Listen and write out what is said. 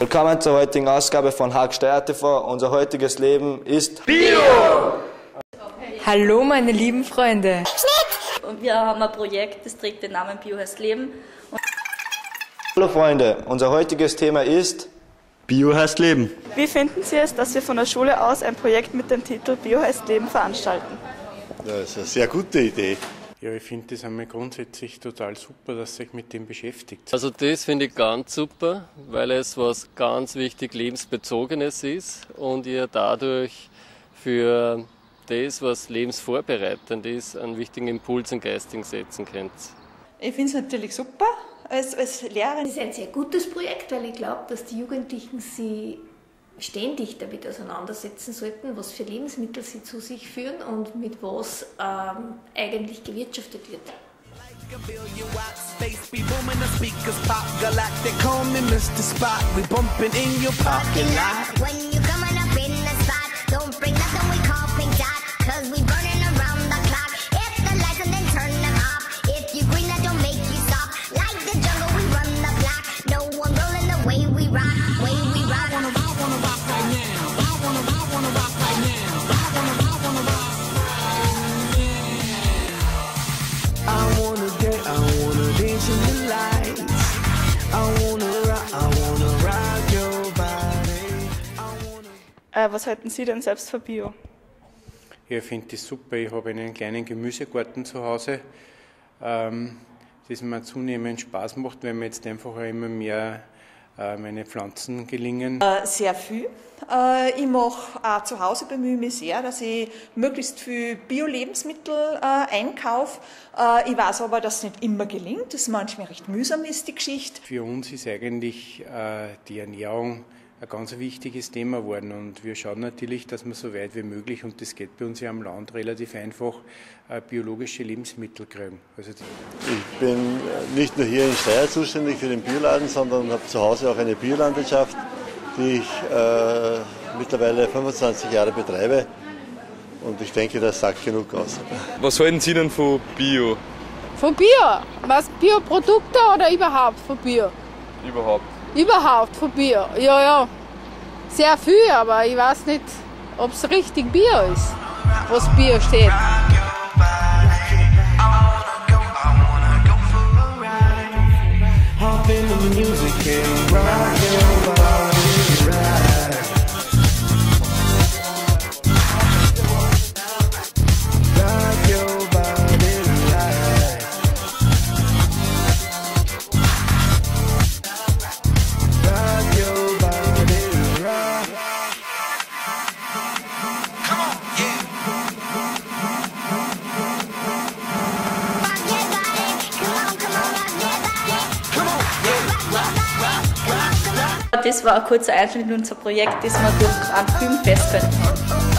Willkommen zur heutigen Ausgabe von Haag Steuer TV. Unser heutiges Leben ist Hallo meine lieben Freunde. Und wir haben ein Projekt, das trägt den Namen Bio heißt Leben. Und Hallo Freunde, unser heutiges Thema ist Bio heißt Leben. Wie finden Sie es, dass wir von der Schule aus ein Projekt mit dem Titel Bio heißt Leben veranstalten? Das ist eine sehr gute Idee. Ja, ich finde das einmal grundsätzlich total super, dass sich mit dem beschäftigt. Also das finde ich ganz super, weil es was ganz wichtig lebensbezogenes ist und ihr dadurch für das, was lebensvorbereitend ist, einen wichtigen Impuls im Geistigen setzen könnt. Ich finde es natürlich super als, als Lehrerin. Es ist ein sehr gutes Projekt, weil ich glaube, dass die Jugendlichen sich ständig damit auseinandersetzen sollten, was für Lebensmittel sie zu sich führen und mit was ähm, eigentlich gewirtschaftet wird. Äh, was halten Sie denn selbst für Bio? Ja, ich finde das super. Ich habe einen kleinen Gemüsegarten zu Hause, ähm, das mir zunehmend Spaß macht, weil mir jetzt einfach immer mehr meine Pflanzen gelingen. Äh, sehr viel. Äh, ich mache auch zu Hause bemühe mich sehr, dass ich möglichst viel Bio-Lebensmittel äh, einkaufe. Äh, ich weiß aber, dass es nicht immer gelingt, dass manchmal recht mühsam ist, die Geschichte. Für uns ist eigentlich äh, die Ernährung ein ganz wichtiges Thema geworden und wir schauen natürlich, dass wir so weit wie möglich, und das geht bei uns ja am Land relativ einfach, äh, biologische Lebensmittel kriegen. Also Ich bin nicht nur hier in Steyr zuständig für den Bioladen, sondern habe zu Hause auch eine Biolandwirtschaft, die ich äh, mittlerweile 25 Jahre betreibe. Und ich denke, das sagt genug aus. Was halten Sie denn von Bio? Von Bio? Was Bioprodukte oder überhaupt von Bio? Überhaupt. Überhaupt von Bio, ja, ja. Sehr viel, aber ich weiß nicht, ob es richtig Bio ist, was Bio steht. Das war ein kurzer Einschnitt in unser Projekt, das wir durch ein Film festhalten haben.